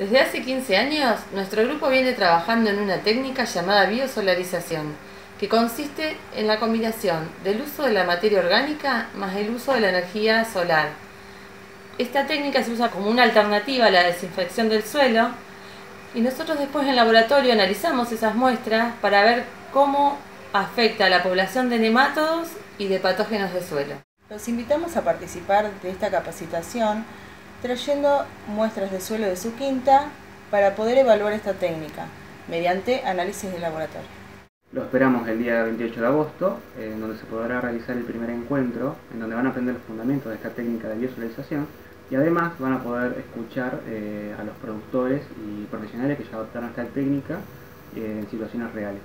Desde hace 15 años, nuestro grupo viene trabajando en una técnica llamada biosolarización, que consiste en la combinación del uso de la materia orgánica más el uso de la energía solar. Esta técnica se usa como una alternativa a la desinfección del suelo y nosotros después en el laboratorio analizamos esas muestras para ver cómo afecta a la población de nematodos y de patógenos de suelo. Los invitamos a participar de esta capacitación trayendo muestras de suelo de su quinta para poder evaluar esta técnica mediante análisis de laboratorio. Lo esperamos el día 28 de agosto, en donde se podrá realizar el primer encuentro, en donde van a aprender los fundamentos de esta técnica de biosolarización y además van a poder escuchar eh, a los productores y profesionales que ya adoptaron esta técnica eh, en situaciones reales.